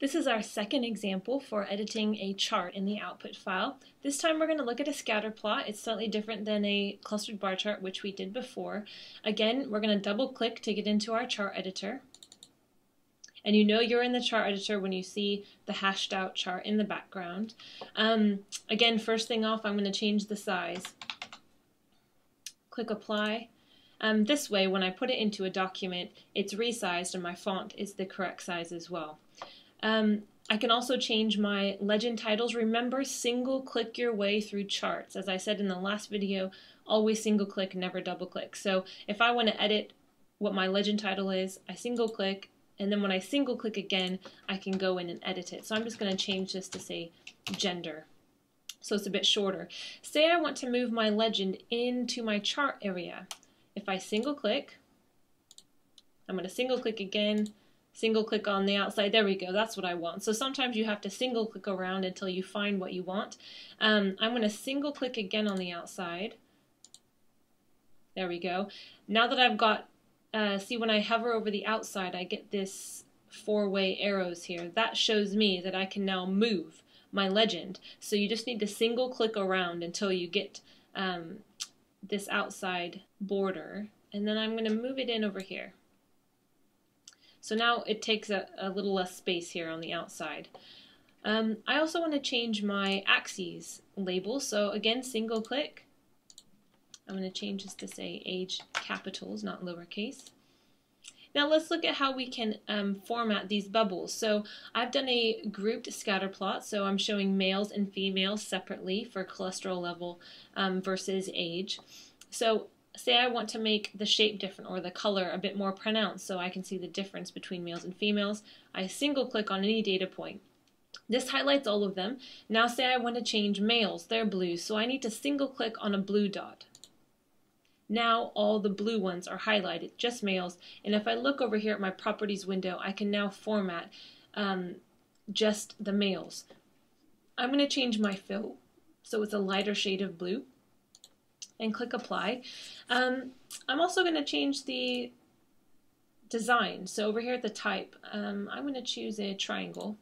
This is our second example for editing a chart in the output file. This time we're going to look at a scatter plot. It's slightly different than a clustered bar chart, which we did before. Again, we're going to double click to get into our chart editor. And you know you're in the chart editor when you see the hashed out chart in the background. Um, again, first thing off, I'm going to change the size. Click apply. Um, this way, when I put it into a document, it's resized and my font is the correct size as well. Um, I can also change my legend titles. Remember, single click your way through charts. As I said in the last video, always single click, never double click. So if I want to edit what my legend title is, I single click, and then when I single click again, I can go in and edit it. So I'm just going to change this to say gender. So it's a bit shorter. Say I want to move my legend into my chart area. If I single click, I'm going to single click again, single click on the outside. There we go. That's what I want. So sometimes you have to single click around until you find what you want. Um, I'm going to single click again on the outside. There we go. Now that I've got, uh, see when I hover over the outside, I get this four-way arrows here. That shows me that I can now move my legend. So you just need to single click around until you get um, this outside border. And then I'm going to move it in over here. So now it takes a, a little less space here on the outside. Um, I also want to change my axes label. So again, single click. I'm going to change this to say age capitals, not lowercase. Now let's look at how we can um, format these bubbles. So I've done a grouped scatter plot, so I'm showing males and females separately for cholesterol level um, versus age. So say I want to make the shape different or the color a bit more pronounced so I can see the difference between males and females, I single click on any data point. This highlights all of them. Now say I want to change males, they're blue, so I need to single click on a blue dot. Now all the blue ones are highlighted, just males, and if I look over here at my properties window, I can now format um, just the males. I'm going to change my fill so it's a lighter shade of blue and click apply. Um, I'm also going to change the design. So over here at the type, um, I'm going to choose a triangle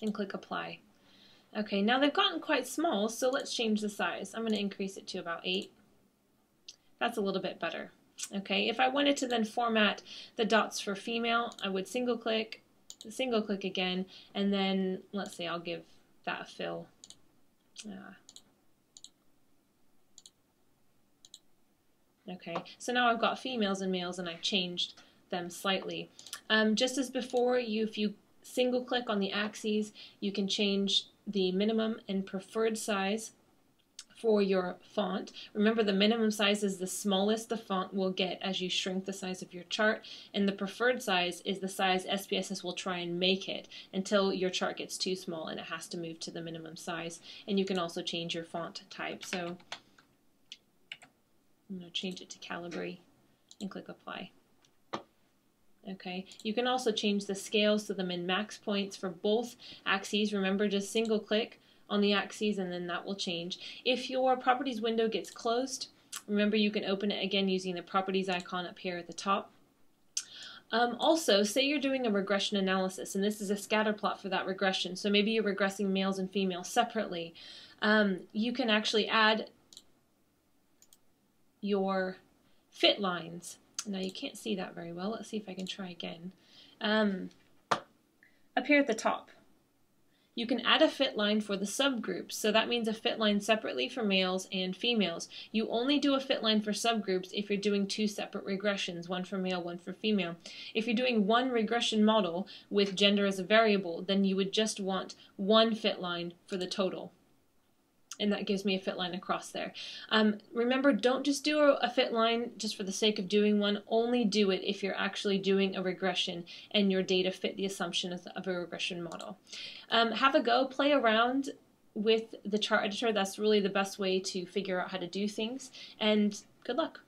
and click apply. Okay, now they've gotten quite small, so let's change the size. I'm going to increase it to about 8. That's a little bit better. Okay, if I wanted to then format the dots for female, I would single click, single click again, and then let's say I'll give that a fill. Uh, Okay, so now I've got females and males and I've changed them slightly. Um, just as before, you if you single click on the axes, you can change the minimum and preferred size for your font. Remember the minimum size is the smallest the font will get as you shrink the size of your chart and the preferred size is the size SPSS will try and make it until your chart gets too small and it has to move to the minimum size and you can also change your font type. So I'm going to change it to Calibri and click apply. Okay, you can also change the scales to the min-max points for both axes. Remember, just single click on the axes and then that will change. If your properties window gets closed, remember you can open it again using the properties icon up here at the top. Um, also, say you're doing a regression analysis, and this is a scatter plot for that regression, so maybe you're regressing males and females separately. Um, you can actually add your fit lines. Now you can't see that very well. Let's see if I can try again. Um, up here at the top, you can add a fit line for the subgroups. So that means a fit line separately for males and females. You only do a fit line for subgroups if you're doing two separate regressions, one for male, one for female. If you're doing one regression model with gender as a variable, then you would just want one fit line for the total and that gives me a fit line across there. Um, remember, don't just do a, fit line just for the sake of doing one. Only do it if you're actually doing a regression and your data fit the assumption of, of a regression model. Um, have a go, play around with the chart editor. That's really the best way to figure out how to do things, and good luck.